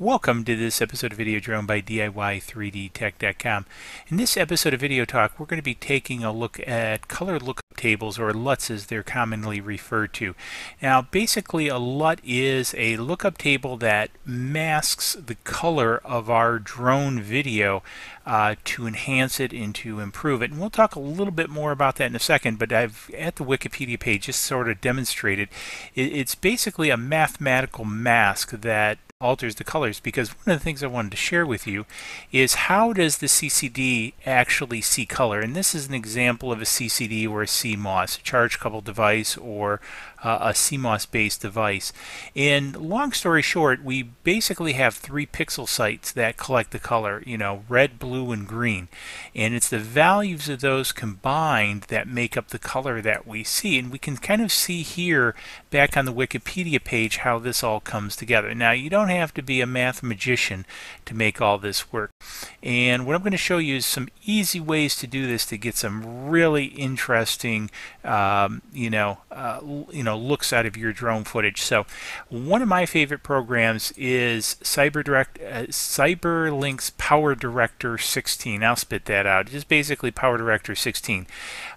Welcome to this episode of Video Drone by DIY3DTech.com. In this episode of Video Talk, we're going to be taking a look at color lookup tables, or LUTs as they're commonly referred to. Now, basically, a LUT is a lookup table that masks the color of our drone video uh, to enhance it and to improve it. And we'll talk a little bit more about that in a second, but I've at the Wikipedia page just sort of demonstrated. It's basically a mathematical mask that alters the colors because one of the things I wanted to share with you is how does the CCD actually see color and this is an example of a CCD or a CMOS, a charge coupled device or uh, a CMOS based device. And long story short, we basically have three pixel sites that collect the color, you know, red, blue, and green. And it's the values of those combined that make up the color that we see. And we can kind of see here back on the Wikipedia page how this all comes together. Now, you don't have to be a math magician to make all this work. And what I'm going to show you is some easy ways to do this to get some really interesting, um, you know, uh, you know, looks out of your drone footage. So, one of my favorite programs is CyberDirect, uh, CyberLink's Power Director 16. I'll spit that out. Just basically Power Director 16.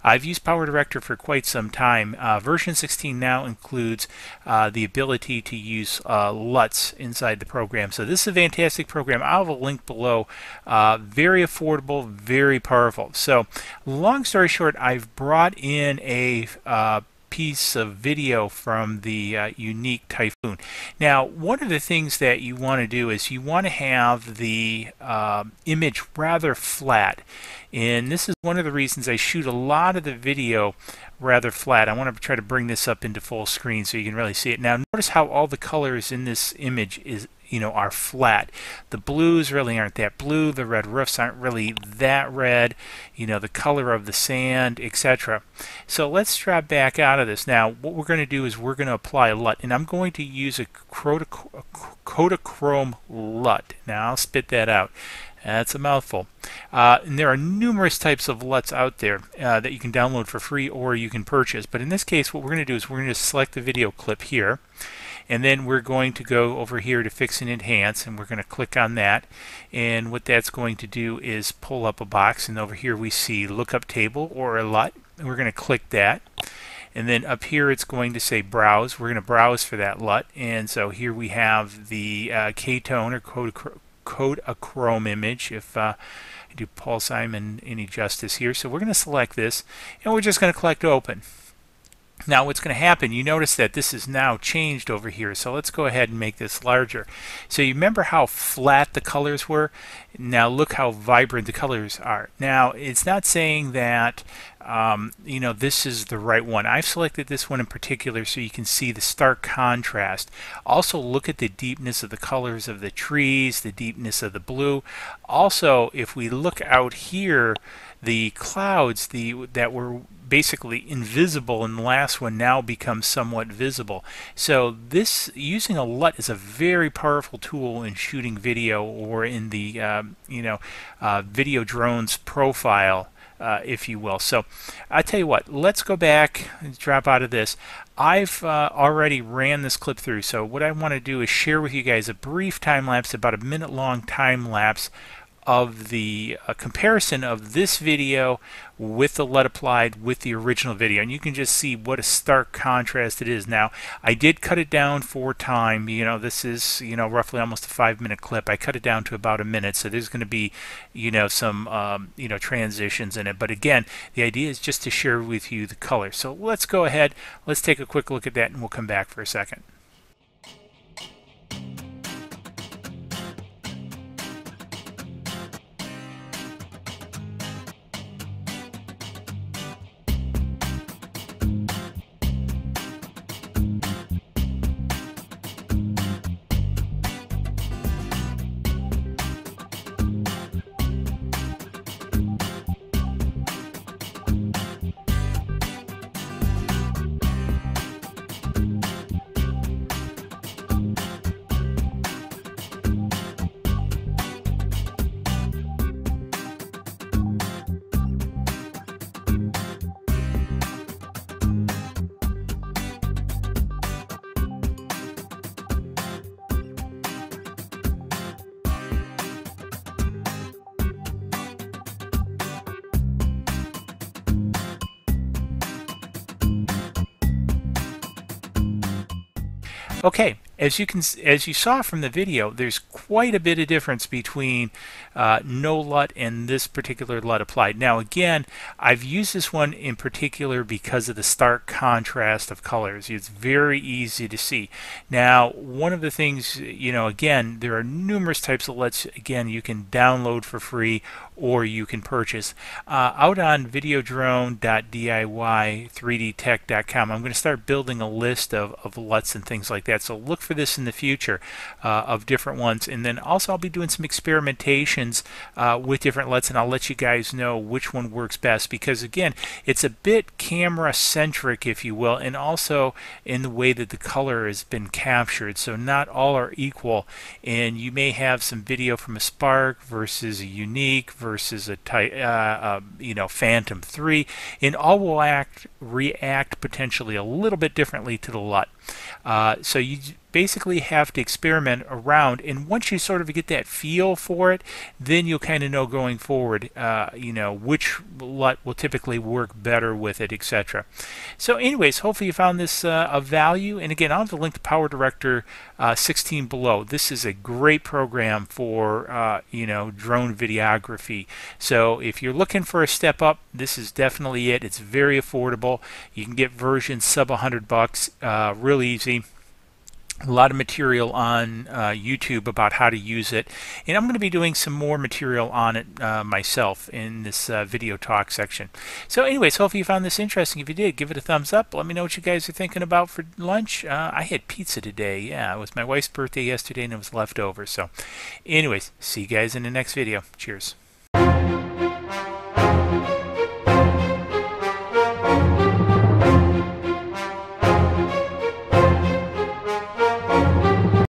I've used Power Director for quite some time. Uh, version 16 now includes uh, the ability to use uh, LUTs inside the program. So this is a fantastic program. I'll have a link below. Uh, very affordable, very powerful. So long story short, I've brought in a uh, piece of video from the uh, Yuneec Typhoon. Now, one of the things that you want to do is you want to have the uh, image rather flat. And this is one of the reasons I shoot a lot of the video rather flat. I want to try to bring this up into full screen so you can really see it. Now, notice how all the colors in this image is you know, are flat. The blues really aren't that blue. The red roofs aren't really that red. You know, the color of the sand, etc. So let's drop back out of this. Now, what we're going to do is we're going to apply a LUT, and I'm going to use a Kodachrome LUT. Now, I'll spit that out. That's a mouthful. Uh, and there are numerous types of LUTs out there uh, that you can download for free or you can purchase. But in this case, what we're going to do is we're going to select the video clip here and then we're going to go over here to fix and enhance and we're going to click on that. And what that's going to do is pull up a box and over here we see lookup table or a LUT and we're going to click that. And then up here it's going to say browse. We're going to browse for that LUT and so here we have the uh, K-tone or Kodachrome image if uh, I do Paul Simon any justice here. So we're going to select this and we're just going to click open now what's going to happen, you notice that this is now changed over here. So let's go ahead and make this larger. So you remember how flat the colors were? Now look how vibrant the colors are. Now it's not saying that um, you know this is the right one. I've selected this one in particular so you can see the stark contrast. Also look at the deepness of the colors of the trees, the deepness of the blue. Also if we look out here the clouds the that were basically invisible in the last one now becomes somewhat visible. So this using a LUT is a very powerful tool in shooting video or in the uh, you know uh, video drones profile. Uh, if you will. So I tell you what, let's go back and drop out of this. I've uh, already ran this clip through, so what I want to do is share with you guys a brief time lapse, about a minute long time lapse of the uh, comparison of this video with the LUT applied with the original video. And you can just see what a stark contrast it is. Now I did cut it down for time. You know this is you know roughly almost a five minute clip. I cut it down to about a minute. So there's going to be you know some um, you know transitions in it. But again the idea is just to share with you the color. So let's go ahead. Let's take a quick look at that and we'll come back for a second Okay, as you can as you saw from the video, there's quite a bit of difference between uh, no LUT and this particular LUT applied. Now again, I've used this one in particular because of the stark contrast of colors. It's very easy to see. Now one of the things, you know, again, there are numerous types of LUTs. Again, you can download for free or you can purchase. Uh, out on videodrone.diy3dtech.com, I'm going to start building a list of, of LUTs and things like that. So look for this in the future uh, of different ones. And then also I'll be doing some experimentations uh, with different LUTs and I'll let you guys know which one works best because again, it's a bit camera centric, if you will, and also in the way that the color has been captured. So not all are equal and you may have some video from a Spark versus a Yuneec versus a uh, uh, you know, Phantom 3, and all will act react potentially a little bit differently to the LUT. Uh, so you basically have to experiment around and once you sort of get that feel for it then you'll kind of know going forward uh, you know which LUT will typically work better with it etc so anyways hopefully you found this uh, of value and again I'll have the link to Power Director uh, 16 below. This is a great program for uh, you know drone videography. So if you're looking for a step up this is definitely it. It's very affordable. You can get versions sub 100 bucks uh, real easy a lot of material on uh, YouTube about how to use it. And I'm going to be doing some more material on it uh, myself in this uh, video talk section. So anyways hopefully you found this interesting if you did give it a thumbs up. Let me know what you guys are thinking about for lunch. Uh, I had pizza today. Yeah it was my wife's birthday yesterday and it was left over so anyways see you guys in the next video. Cheers